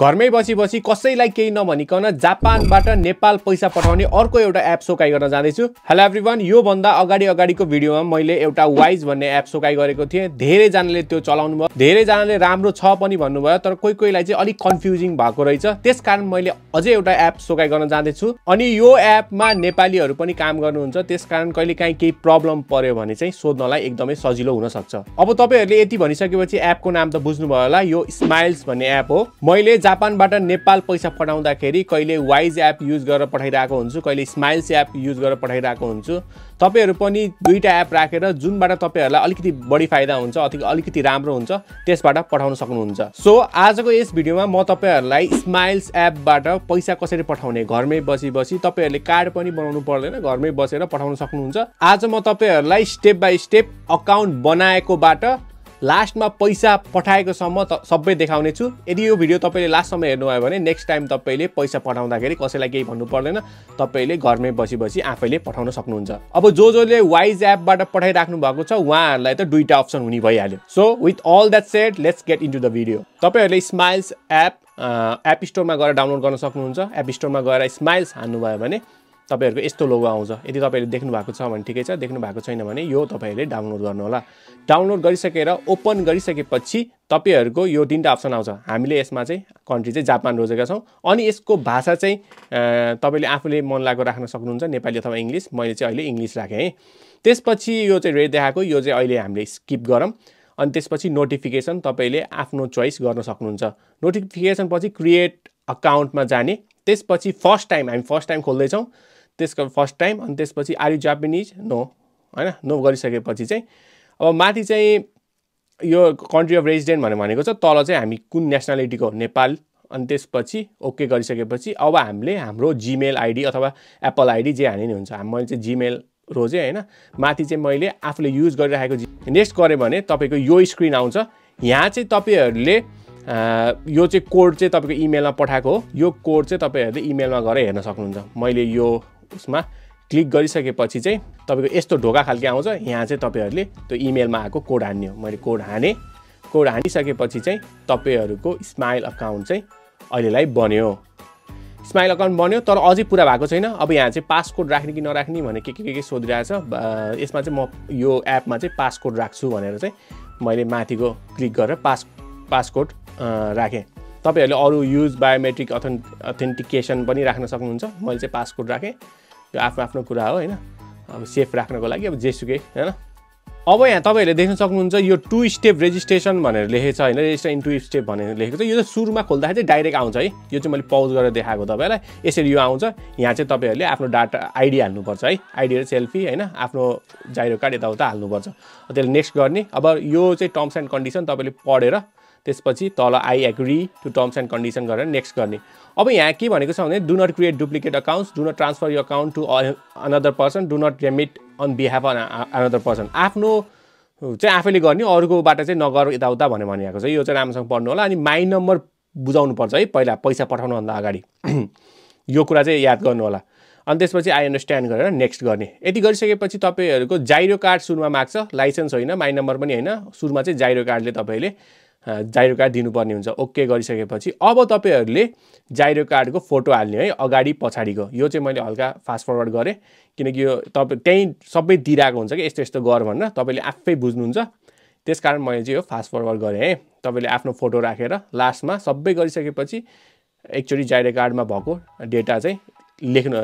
घरमै बसी बसी कसैलाई केही नभनिकन जापानबाट नेपाल पैसा पठाउने अर्को एउटा एप सोकाइ गर्न जाँदैछु। हेलो एभ्रिवान योभन्दा अगाडि अगाडिको भिडियोमा मैले एउटा वाइज भन्ने एप सोकाइ गरेको थिएँ। धेरैजनाले त्यो चलाउनु भयो। धेरैजनाले राम्रो छ पनि भन्नुभयो तर कोही कोहीलाई चाहिँ अलिक कन्फ्युजिङ भएको रहेछ। त्यस मैले अझै एउटा एप सोकाइ गर्न जाँदैछु। अनि यो एपमा नेपालीहरू पनि काम गर्नुहुन्छ। त्यस कारण कहिले काहीँ केही प्रब्लम पर्यो भने चाहिँ सोध्नलाई एकदमै सजिलो हुनसक्छ। अब तपाईँहरूले यति भनिसकेपछि एपको नाम त बुझ्नुभयो होला। यो स्माइल्स भन्ने एप हो। मैले जापानबाट नेपाल पैसा पठाउँदाखेरि कहिले वाइज एप युज गरेर पठाइरहेको हुन्छु कहिले स्माइल्स एप युज गरेर पठाइरहेको हुन्छु। तपाईँहरू पनि दुईवटा एप राखेर जुनबाट तपाईँहरूलाई अलिकति बढी फाइदा हुन्छ अथवा अलिकति राम्रो हुन्छ त्यसबाट पठाउन सक्नुहुन्छ। सो आजको यस भिडियोमा म तपाईँहरूलाई स्माइल्स एपबाट पैसा कसरी पठाउने घरमै बसी बसी तपाईँहरूले कार्ड पनि बनाउनु पर्दैन घरमै बसेर पठाउन सक्नुहुन्छ। आज म तपाईँहरूलाई स्टेप बाई स्टेप अकाउन्ट बनाएकोबाट लास्टमा पैसा पठाएकोसम्म त सबै देखाउने छु यदि यो भिडियो तपाईँले लास्टसम्म हेर्नुभयो भने नेक्स्ट टाइम तपाईँले पैसा पठाउँदाखेरि कसैलाई केही भन्नु पर्दैन। तपाईँले घरमै बसी बसी आफैले पठाउन सक्नुहुन्छ। अब जो जसले वाइज एपबाट पठाइराख्नु भएको छ। उहाँहरूलाई त दुईवटा अप्सन हुने भइहाल्यो। So with all that set let's get into the video तपाईँहरूले स्माइल्स एप एप स्टोरमा गएर डाउनलोड गर्न सक्नुहुन्छ। एप स्टोरमा गएर स्माइल्स हान्नुभयो भने तपाईँहरूको यस्तो लोगो आउँछ। यदि तपाईँहरूले देख्नु भएको छ भने ठिकै छ देख्नु भएको छैन भने यो तपाईँहरूले डाउनलोड गर्नुहोला डाउनलोड गरिसकेर ओपन गरिसकेपछि तपाईँहरूको यो तिनवटा अप्सन आउँछ। हामीले यसमा चाहिँ कन्ट्री चाहिँ जापान रोजेका छौँ। अनि यसको भाषा चाहिँ तपाईँले आफूले मन लागेको राख्न सक्नुहुन्छ। नेपाली अथवा इङ्ग्लिस। मैले चाहिँ अहिले इङ्ग्लिस राखेँ है। त्यसपछि यो चाहिँ रेड देखाएको। यो चाहिँ अहिले हामीले स्किप गरौँ। अनि त्यसपछि नोटिफिकेसन तपाईँले आफ्नो चोइस गर्न सक्नुहुन्छ। नोटिफिकेसन पछि क्रिएट अकाउन्टमा जाने। त्यसपछि फर्स्ट टाइम हामी फर्स्ट टाइम खोल्दैछौँ। त्यसको फर्स्ट टाइम अनि त्यसपछि आर यु जापानिज नो होइन नो गरिसकेपछि चाहिँ अब माथि चाहिँ यो कन्ट्री अफ रेजिडेन्ट भनेर भनेको छ तल चाहिँ हामी कुन नेसनालिटीको नेपाल अनि त्यसपछि ओके गरिसकेपछि अब हामीले हाम्रो जिमेल आइडी अथवा एप्पल आइडी जे हाने नि हुन्छ मैले चाहिँ जिमेल रोजेँ होइन माथि चाहिँ मैले आफूले युज गरिरहेको जि नेक्स्ट गरेँ भने तपाईँको यो स्क्रिन आउँछ। यहाँ चाहिँ तपाईँहरूले यो चाहिँ कोड चाहिँ तपाईँको इमेलमा पठाएको हो। यो कोड चाहिँ तपाईँहरूले इमेलमा गएर हेर्न सक्नुहुन्छ। मैले यो उसमा क्लिक गरिसकेपछि चाहिँ तपाईँको यस्तो ढोका खालके आउँछ। यहाँ चाहिँ तपाईँहरूले त्यो इमेलमा आएको कोड हान्ने हो। मैले कोड हानेँ। कोड हानिसकेपछि चाहिँ तपाईँहरूको स्माइल अकाउन्ट चाहिँ अहिलेलाई बन्यो। स्माइल अकाउन्ट बन्यो तर अझै पुरा भएको छैन। अब यहाँ चाहिँ पासकोड राख्ने कि नराख्ने भने के के के के सोधिरहेछ। यसमा चाहिँ म यो एपमा चाहिँ पासकोड राख्छु भनेर चाहिँ मैले माथिको क्लिक गरेर पास पासकोड राखेँ। तपाईँहरूले अरू युज बायोमेट्रिक अथेन् अथेन्टिकेसन पनि राख्न सक्नुहुन्छ। मैले चाहिँ पासकोड राखेँ। यो आफ्नो आफ्नो कुरा हो होइन? अब सेफ राख्नको लागि अब जेसुकै होइन? अब यहाँ तपाईँहरूले देख्न सक्नुहुन्छ यो टु स्टेप रेजिस्ट्रेसन भनेर लेखेको छ होइन? रेजिस्टर इन टु स्टेप भनेर लेखेको छ। यो चाहिँ सुरुमा खोल्दाखेरि चाहिँ डाइरेक्ट आउँछ है। यो चाहिँ मैले पज गरेर देखाएको तपाईँलाई। यसरी यो आउँछ। यहाँ चाहिँ तपाईँहरूले आफ्नो डाटा आइडी हाल्नुपर्छ है। आइडी र सेल्फी होइन? आफ्नो जाइरो कार्ड यताउता हाल्नुपर्छ। त्यसले नेक्स्ट गर्ने। अब यो चाहिँ टर्म्स एन्ड कन्डिसन तपाईँले पढेर त्यसपछि तल I agree to terms and condition गरेर नेक्स्ट गर्ने। अब यहाँ के भनेको छ भने do not create duplicate accounts do not transfer you account to another person do not remit on behalf on another person आफ्नो चाहिँ आफैले गर्ने अरूकोबाट चाहिँ नगर यताउता भनेर भनिएको छ। यो चाहिँ राम्रोसँग पढ्नु होला अनि माइ नम्बर बुझाउनुपर्छ है पहिला पैसा पठाउनुभन्दा अगाडि। यो कुरा चाहिँ याद गर्नु होला। अनि त्यसपछि आई अन्डरस्ट्यान्ड गरेर नेक्स्ट गर्ने। यति गरिसकेपछि तपाईँहरूको जाइरो कार्ड सुरुमा माग्छ लाइसेन्स होइन माइ नम्बर पनि होइन। सुरुमा चाहिँ जाइरो कार्डले तपाईँले जाइरो कार्ड दिनुपर्ने हुन्छ। ओके गरिसकेपछि अब तपाईँहरूले जाइरो कार्डको फोटो हाल्ने है अगाडि पछाडिको। यो चाहिँ मैले हल्का फास्ट फरवर्ड गरेँ किनकि यो तपाईँ त्यहीँ सबै दिइरहेको हुन्छ कि यस्तो यस्तो गर भनेर। तपाईँले आफै बुझ्नुहुन्छ। त्यस कारण मैले चाहिँ यो फास्ट फरवर्ड गरेँ है। तपाईँले आफ्नो फोटो राखेर लास्टमा सबै गरिसकेपछि एकचोटि जाइरो कार्डमा भएको डेटा चाहिँ लेख्नु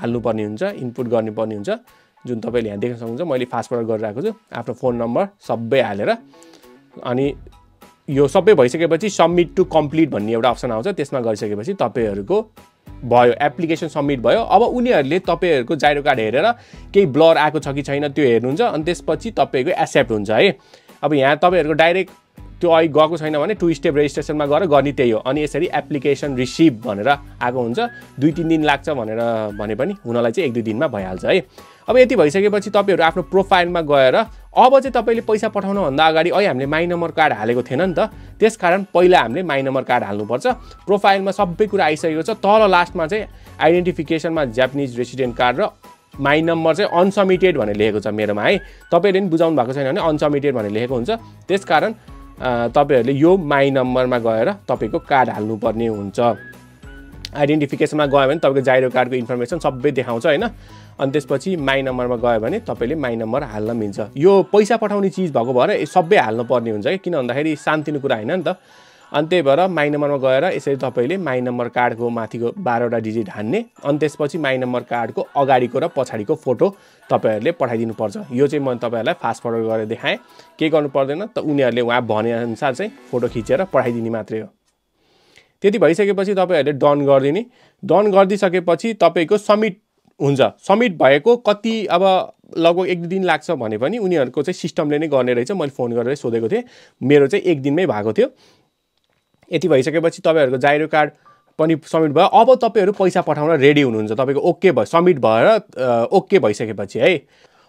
हाल्नुपर्ने हुन्छ इनपुट गर्नुपर्ने हुन्छ। जुन तपाईँले यहाँ देख्न सक्नुहुन्छ मैले फास्ट फरवर्ड गरिरहेको छु। आफ्नो फोन नम्बर सबै हालेर अनि यो सबै भइसकेपछि सब्मिट टु कम्प्लिट भन्ने एउटा अप्सन आउँछ। त्यसमा गरिसकेपछि तपाईँहरूको भयो एप्लिकेसन सब्मिट भयो। अब उनीहरूले तपाईँहरूको जाइरो कार्ड हेरेर केही ब्लर आएको छ कि छैन त्यो हेर्नुहुन्छ अनि त्यसपछि तपाईँको एक्सेप्ट हुन्छ है। अब यहाँ तपाईँहरूको डाइरेक्ट त्यो अहिले गएको छैन भने टु स्टेप रेजिस्ट्रेसनमा गएर गर्ने त्यही हो। अनि यसरी एप्लिकेसन रिसिभ भनेर आएको हुन्छ। दुई तिन दिन लाग्छ भनेर भने पनि हुनलाई चाहिँ एक दुई दिनमा भइहाल्छ है। अब यति भइसकेपछि तपाईँहरू आफ्नो प्रोफाइलमा गएर अब चाहिँ तपाईँले पैसा पठाउनुभन्दा अगाडि अहिले हामीले माइ नम्बर कार्ड हालेको थिएन नि त। त्यस कारण पहिला हामीले माइ नम्बर कार्ड हाल्नुपर्छ। प्रोफाइलमा सबै कुरा आइसकेको छ तल लास्टमा चाहिँ आइडेन्टिफिकेसनमा जापानिज रेसिडेन्ट कार्ड र माइ नम्बर चाहिँ अनसमिटेड भनेर लेखेको छ मेरोमा है। तपाईँले पनि बुझाउनु भएको छैन भने अनसमिटेड भनेर लेखेको हुन्छ। त्यस कारण तपाईँहरूले यो माई नम्बरमा गएर तपाईँको कार्ड हाल्नुपर्ने हुन्छ। आइडेन्टिफिकेसनमा गयो भने तपाईँको जाइरो कार्डको इन्फर्मेसन सबै देखाउँछ होइन। अनि त्यसपछि माई नम्बरमा गयो भने तपाईँले माई नम्बर हाल्न मिल्छ। यो पैसा पठाउने चिज भएको भएर सबै हाल्नुपर्ने हुन्छ कि किन भन्दाखेरि शान्तिनो कुरा होइन नि त। अनि त्यही भएर माई नम्बरमा गएर यसरी तपाईँले माई नम्बर कार्डको माथिको बाह्रवटा डिजिट हान्ने अनि त्यसपछि माई नम्बर कार्डको अगाडिको र पछाडिको फोटो तपाईँहरूले पठाइदिनु पर्छ यो चाहिँ म तपाईँहरूलाई फास्ट फरवर्ड गरेर देखाएँ। केही गर्नु पर्दैन त उनीहरूले उहाँ भनेअनुसार चाहिँ फोटो खिचेर पठाइदिने मात्रै हो। त्यति भइसकेपछि तपाईँहरूले डन गरिदिने। डन गरिदिइसकेपछि तपाईँको सब्मिट हुन्छ। सब्मिट भएको कति अब लगभग एक दुई दिन लाग्छ भने पनि उनीहरूको चाहिँ सिस्टमले नै गर्ने रहेछ। मैले फोन गरेर सोधेको थिएँ। मेरो चाहिँ एक दिनमै भएको थियो। यति भइसकेपछि तपाईँहरूको जाइरो कार्ड पनि सब्मिट भयो। अब तपाईँहरू पैसा पठाउन रेडी हुनुहुन्छ। तपाईँको ओके भयो। सब्मिट भएर ओके भइसकेपछि है।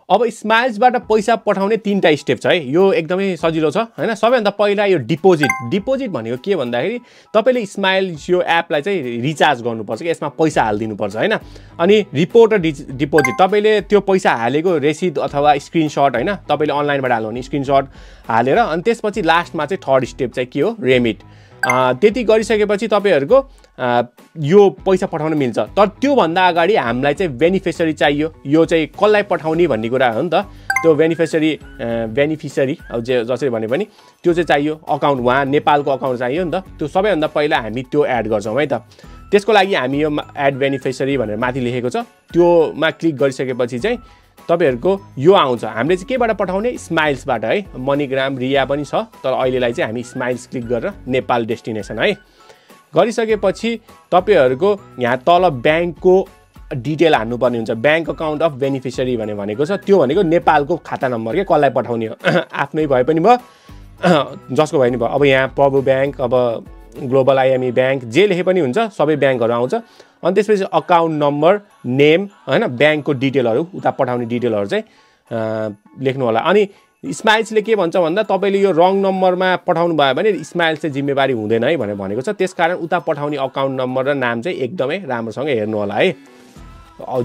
अब स्माइल्सबाट पैसा पठाउने तिनवटा स्टेप छ है। यो एकदमै सजिलो छ होइन? सबैभन्दा पहिला यो डिपोजिट। डिपोजिट भनेको के भन्दाखेरि तपाईँले स्माइल्स यो एपलाई चाहिँ रिचार्ज गर्नुपर्छ कि यसमा पैसा हालिदिनुपर्छ होइन? अनि रिपोर्ट र डिपोजिट। तपाईँले त्यो पैसा हालेको रेसिद अथवा स्क्रिनसट होइन? तपाईँले अनलाइनबाट हाल्नु भने स्क्रिनसट हालेर अनि त्यसपछि लास्टमा चाहिँ थर्ड स्टेप चाहिँ के हो? रेमिट। त्यति गरिसकेपछि तपाईँहरूको यो पैसा पठाउन मिल्छ। तर त्योभन्दा अगाडि हामीलाई चाहिँ बेनिफिसरी चाहियो। यो चाहिँ कसलाई पठाउने भन्ने कुरा हो नि त। त्यो बेनिफिसरी बेनिफिसरी अब जे जसरी भने पनि त्यो चाहिँ चाहियो। अकाउन्ट उहाँ नेपालको अकाउन्ट चाहियो नि त। त्यो सबैभन्दा पहिला हामी त्यो एड गर्छौँ है त। त्यसको लागि हामी यो एड बेनिफिसरी भनेर माथि लेखेको छ। त्योमा क्लिक गरिसकेपछि चाहिँ तपाईँहरूको यो आउँछ। हामीले चाहिँ केबाट पठाउने? स्माइल्सबाट है। मनीग्राम रिया पनि छ तर अहिलेलाई चाहिँ हामी स्माइल्स क्लिक गरेर नेपाल डेस्टिनेसन है। गरिसकेपछि तपाईँहरूको यहाँ तल ब्याङ्कको डिटेल हान्नुपर्ने हुन्छ। ब्याङ्क अकाउन्ट अफ बेनिफिसियरी भने भनेको छ। त्यो भनेको नेपालको खाता नम्बर के कसलाई पठाउने हो? आफ्नै भए पनि भयो जसको भए पनि भयो। अब यहाँ प्रभु ब्याङ्क अब ग्लोबल आइएमई ब्याङ्क जे लेखे पनि हुन्छ सबै ब्याङ्कहरू आउँछ। अनि त्यसपछि अकाउन्ट नम्बर नेम होइन ब्याङ्कको डिटेलहरू उता पठाउने डिटेलहरू चाहिँ लेख्नु होला। अनि स्माइल्सले के भन्छ भन्दा तपाईँले यो रङ नम्बरमा पठाउनु भयो भने स्माइल्स चाहिँ जिम्मेवारी हुँदैन है भनेर भनेको छ। त्यस कारण उता पठाउने अकाउन्ट नम्बर र नाम चाहिँ एकदमै राम्रोसँग हेर्नु होला है।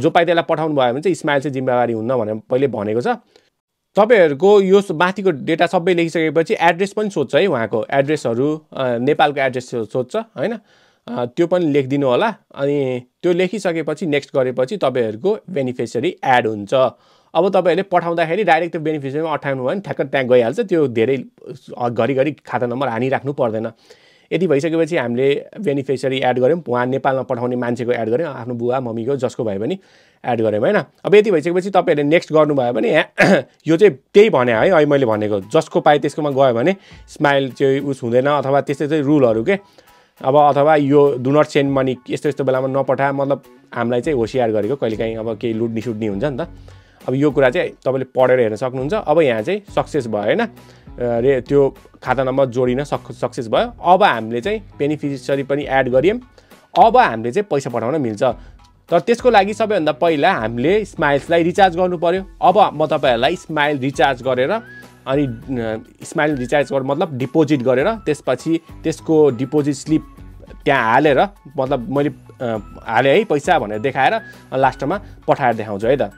जो पाइ त्यसलाई पठाउनु भयो भने चाहिँ स्माइल चाहिँ जिम्मेवारी हुन्न भनेर पहिले भनेको छ। तपाईँहरूको यो माथिको डेटा सबै लेखिसकेपछि एड्रेस पनि सोध्छ है उहाँको। एड्रेसहरू नेपालको एड्रेस सोध्छ होइन? त्यो पनि लेखिदिनु होला। अनि त्यो लेखिसकेपछि नेक्स्ट गरेपछि तपाईँहरूको बेनिफिसियरी एड हुन्छ। अब तपाईँहरूले पठाउँदाखेरि डाइरेक्ट त्यो बेनिफिसियरीमा अठाउनु भयो भने ठ्याक्क त्यहाँ गइहाल्छ। त्यो धेरै घरिघरि खाता नम्बर हानिराख्नु पर्दैन। यति भइसकेपछि हामीले बेनिफिसियरी एड गऱ्यौँ। उहाँ नेपालमा पठाउने मान्छेको एड गऱ्यौँ। आफ्नो बुवा मम्मीको जसको भए पनि एड गऱ्यौँ होइन? अब यति भइसकेपछि तपाईँहरूले नेक्स्ट गर्नुभयो भने यो चाहिँ त्यही भने है अहिले मैले भनेको। जसको पाएँ त्यसकोमा गयो भने स्माइल चाहिँ उस हुँदैन अथवा त्यस्तै चाहिँ रुलहरू के? अब अथवा यो डु नट सेन्ड मनी यस्तो यस्तो बेलामा नपठा। मतलब हामीलाई चाहिँ होसियार गरेको। कहिलेकाहीँ अब केही लुट्ने सुट्ने हुन्छ नि त। अब यो कुरा चाहिँ तपाईँले पढेर हेर्न सक्नुहुन्छ। अब यहाँ चाहिँ सक्सेस भयो होइन? रे त्यो खाता नम्बर जोडिन सक् सक्सेस भयो। अब हामीले चाहिँ बेनिफिसियरी पनि एड गरियौँ अब हामीले चाहिँ पैसा पठाउन मिल्छ। तर त्यसको लागि सबैभन्दा पहिला हामीले स्माइल्सलाई रिचार्ज गर्नु पऱ्यो अब म तपाईँहरूलाई स्माइल रिचार्ज गरेर अनि स्माइल रिचार्ज गर मतलब डिपोजिट गरेर त्यसपछि त्यसको डिपोजिट स्लिप त्यहाँ हालेर मतलब मैले हालेँ है पैसा भनेर देखाएर लास्टमा पठाएर देखाउँछु है त।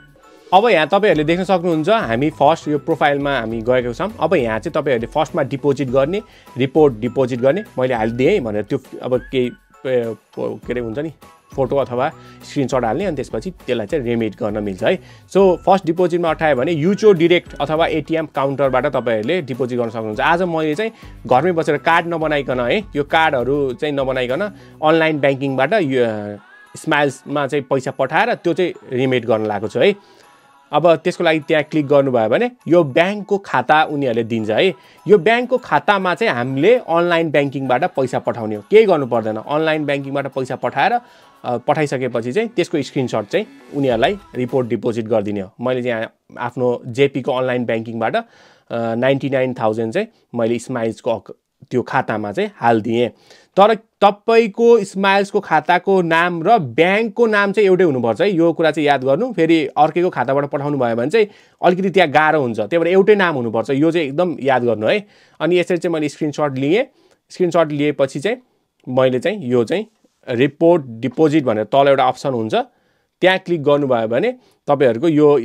अब यहाँ तपाईँहरूले देख्न सक्नुहुन्छ हामी फर्स्ट यो प्रोफाइलमा हामी गएको छौँ। अब यहाँ चाहिँ तपाईँहरूले फर्स्टमा डिपोजिट गर्ने रिपोर्ट डिपोजिट गर्ने। मैले हालिदिएँ भनेर त्यो अब केही के अरे हुन्छ नि फोटो अथवा स्क्रिनसट हाल्ने अनि त्यसपछि त्यसलाई चाहिँ रेमिट गर्न मिल्छ है। सो फर्स्ट डिपोजिटमा अठायो भने युचो डिरेक्ट अथवा एटिएम काउन्टरबाट तपाईँहरूले डिपोजिट गर्न सक्नुहुन्छ। आज मैले चाहिँ घरमै बसेर कार्ड नबनाइकन है यो कार्डहरू चाहिँ नबनाइकन अनलाइन ब्याङ्किङबाट यो स्माइल्समा चाहिँ पैसा पठाएर त्यो चाहिँ रिमिट गर्न लागेको छु है। अब त्यसको लागि त्यहाँ क्लिक गर्नुभयो भने यो ब्याङ्कको खाता उनीहरूले दिन्छ है। यो ब्याङ्कको खातामा चाहिँ हामीले अनलाइन ब्याङ्किङबाट पैसा पठाउने हो। केही गर्नु पर्दैन। अनलाइन ब्याङ्किङबाट पैसा पठाएर पठाइसकेपछि चाहिँ त्यसको स्क्रिनसट चाहिँ उनीहरूलाई रिपोर्ट डिपोजिट गरिदिने हो। मैले चाहिँ आफ्नो जेपीको अनलाइन ब्याङ्किङबाट नाइन्टी नाइन थाउजन्ड चाहिँ मैले स्माइल्सको त्यो खातामा चाहिँ हालिदिएँ। तर तपाईँको स्माइल्सको खाताको नाम र ब्याङ्कको नाम चाहिँ एउटै हुनुपर्छ है। यो कुरा चाहिँ याद गर्नु। फेरि अर्कैको खाताबाट पठाउनु भयो भने चाहिँ अलिकति त्यहाँ गाह्रो हुन्छ। त्यही भएर एउटै नाम हुनुपर्छ। यो चाहिँ एकदम याद गर्नु है। अनि यसरी चाहिँ मैले स्क्रिनसट लिएँ। स्क्रिनसट लिएपछि चाहिँ मैले चाहिँ यो चाहिँ रिपोर्ट डिपोजिट भनेर तल एउटा अप्सन हुन्छ। त्यहाँ क्लिक गर्नुभयो भने तपाईँहरूको यो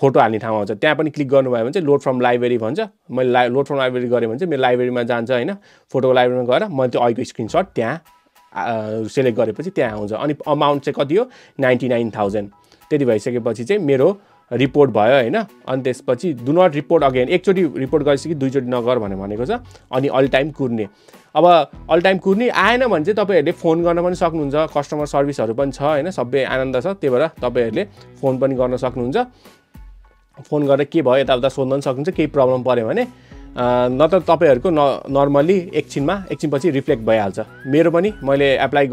फोटो हाल्ने ठाउँ आउँछ त्यहाँ पनि क्लिक गर्नुभयो भने चाहिँ लोड फ्रम लाइब्रेरी भन्छ। मैले ला लोड फ्रम लाइब्रेरी गरेँ भने चाहिँ मेरो लाइब्रेरीमा जान्छ होइन। फोटोको लाइब्रेरीमा गएर मैले त्यो अहिलेको स्क्रिनसट त्यहाँ सेलेक्ट गरेपछि त्यहाँ आउँछ अनि अमाउन्ट चाहिँ कति हो? Ninety nine thousand. त्यति भइसकेपछि चाहिँ मेरो रिपोर्ट भयो होइन। अनि त्यसपछि डु नट रिपोर्ट अगेन एकचोटि रिपोर्ट गरिसकि दुईचोटि नगर भनेर भनेको छ। अनि अल टाइम कुर्ने। अब अल टाइम कुर्ने आएन भने चाहिँ तपाईँहरूले फोन गर्न पनि सक्नुहुन्छ। कस्टमर सर्भिसहरू पनि छ होइन। सबै आनन्द छ। त्यही भएर तपाईँहरूले फोन पनि गर्न सक्नुहुन्छ। फोन गरेर के भयो यताउता सोध्न पनि सक्नुहुन्छ केही प्रब्लम पऱ्यो भने नत्र तपाईँहरूको न नर्मल्ली एकछिनमा एकछिनपछि रिफ्लेक्ट भइहाल्छ। मेरो पनि मैले एप्लाई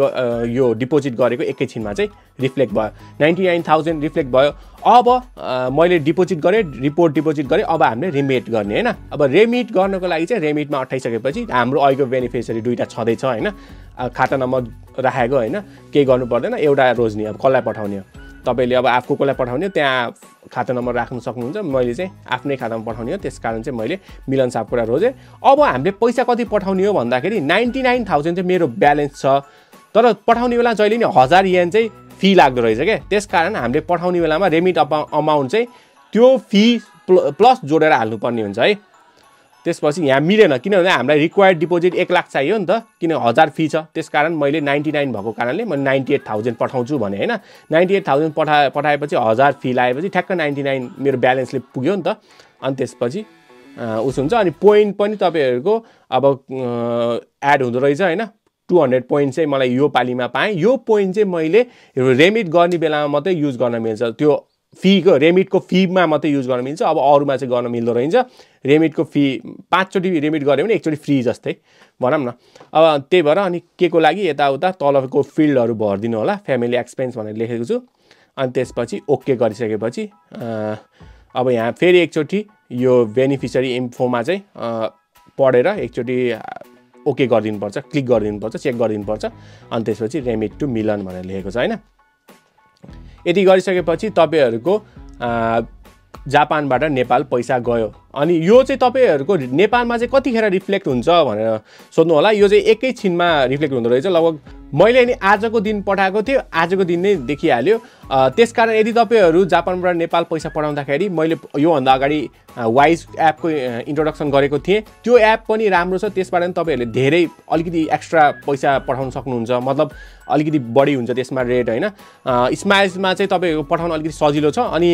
यो डिपोजिट गरेको एकैछिनमा चाहिँ रिफ्लेक्ट भयो। नाइन्टी नाइन थाउजन्ड रिफ्लेक्ट भयो। अब मैले डिपोजिट गरेँ रिपोर्ट डिपोजिट गरेँ अब हामीले रिमेट गर्ने होइन? अब रेमिट गर्नको लागि चाहिँ रेमिटमा अठाइसकेपछि हाम्रो अहिलेको बेनिफिसियरी दुइटा छँदैछ होइन? खाता नम्बर राखेको होइन? केही गर्नु पर्दैन एउटा रोज्ने अब कसलाई पठाउने हो? तपाईँले अब आफू कसलाई पठाउने त्यहाँ खाता नम्बर राख्नु सक्नुहुन्छ। मैले चाहिँ आफ्नै खातामा पठाउने हो त्यस कारण चाहिँ मैले मिलन साहब कुरा रोजेँ। अब हामीले पैसा कति पठाउने हो भन्दाखेरि नाइन्टी नाइन थाउजन्ड चाहिँ मेरो ब्यालेन्स छ। तर पठाउने बेला जहिले नि हजार येन चाहिँ फी लाग्दो रहेछ क्या त्यस कारण हामीले पठाउने बेलामा रेमिट अमाउन्ट चाहिँ त्यो फी प्लस जोडेर हाल्नुपर्ने हुन्छ है। त्यसपछि यहाँ मिलेन किनभने हामीलाई रिक्वायर्ड डिपोजिट एक लाख चाहियो नि त किन हजार फी छ। त्यस कारण मैले नाइन्टी नाइन भएको कारणले म नाइन्टी एट थाउजन्ड पठाउँछु भने होइन? नाइन्टी एट थाउजन्ड पठा पठाएपछि हजार फी लगाएपछि ठ्याक्क नाइन्टी नाइन मेरो ब्यालेन्सले पुग्यो नि त। अनि त्यसपछि उस हुन्छ। अनि पोइन्ट पनि तपाईँहरूको अब एड हुँदो रहेछ होइन? टु हन्ड्रेड पोइन्ट चाहिँ मलाई यो पालिमा पाएँ। यो पोइन्ट चाहिँ मैले रेमिट गर्ने बेलामा मात्रै युज गर्न मिल्छ। त्यो फीको रेमिटको फीमा मात्रै युज गर्न मिल्छ। अब अरूमा चाहिँ गर्न मिल्दो रहेछ। रेमिटको फी पाँचचोटि रेमिट गऱ्यो भने एकचोटि फ्री जस्तै। भनौँ न। अब त्यही भएर अनि के को लागि यताउता तलको फिल्डहरू भरिदिनु होला फ्यामिली एक्सपेन्स भनेर लेखेको छु। अनि त्यसपछि ओके गरिसकेपछि अब यहाँ फेरि एकचोटि यो बेनिफिसरी इन्फोमा चाहिँ पढेर एकचोटि ओके गरिदिनुपर्छ क्लिक गरिदिनुपर्छ चेक गरिदिनुपर्छ। अनि त्यसपछि रेमिट टु मिलन भनेर लेखेको छ होइन? यति गरिसकेपछि तपाईँहरूको जापानबाट नेपाल पैसा गयो। अनि यो चाहिँ तपाईँहरूको नेपालमा चाहिँ कतिखेर रिफ्लेक्ट हुन्छ भनेर सोध्नु होला यो चाहिँ एकैछिनमा रिफ्लेक्ट हुँदो रहेछ। लगभग मैले नि आजको दिन पठाएको थियो आजको दिन नै देखिहाल्यो। त्यसकारण यदि तपाईँहरू जापानबाट नेपाल पैसा पठाउँदाखेरि मैले योभन्दा अगाडि वाइज एपको इन्ट्रोडक्सन गरेको थिएँ। त्यो एप पनि राम्रो छ त्यसबाट पनि तपाईँहरूले धेरै अलिकति एक्स्ट्रा पैसा पठाउन सक्नुहुन्छ। मतलब अलिकति बढी हुन्छ त्यसमा रेट होइन? स्माइल्समा चाहिँ तपाईँहरूको पठाउन अलिकति सजिलो छ अनि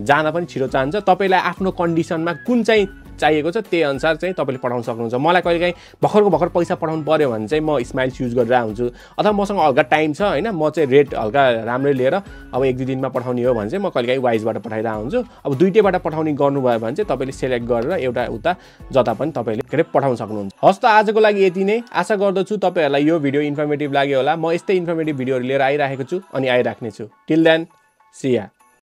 जान पनि छिटो चाहन्छ। तपाईँलाई आफ्नो कन्डिसनमा कुन चाहिँ चाहिएको छ त्यही अनुसार चाहिँ तपाईँले पठाउन सक्नुहुन्छ। मलाई कहिलेकाहीँ भर्खरको भर्खर पैसा पठाउनु पऱ्यो भने चाहिँ म स्माइल्स युज गरेर हुन्छु अथवा मसँग हल्का टाइम छ होइन म चाहिँ रेट हल्का राम्रै लिएर अब एक दुई दिनमा पठाउने हो भने चाहिँ म कहिलेकाहीँ वाइजबाट पठाइरहेको हुन्छु अब दुइटैबाट पठाउने गर्नुभयो भने चाहिँ तपाईँले सेलेक्ट गरेर एउटा उता जता पनि तपाईँले के अरे पठाउन सक्नुहुन्छ। हस् त आजको लागि यति नै। आशा गर्दछु तपाईँहरूलाई यो भिडियो इन्फर्मेटिभ लाग्यो होला। म यस्तै इन्फर्मेटिभ भिडियोहरू लिएर आइरहेको छु अनि आइराख्नेछु। टिल देन सिया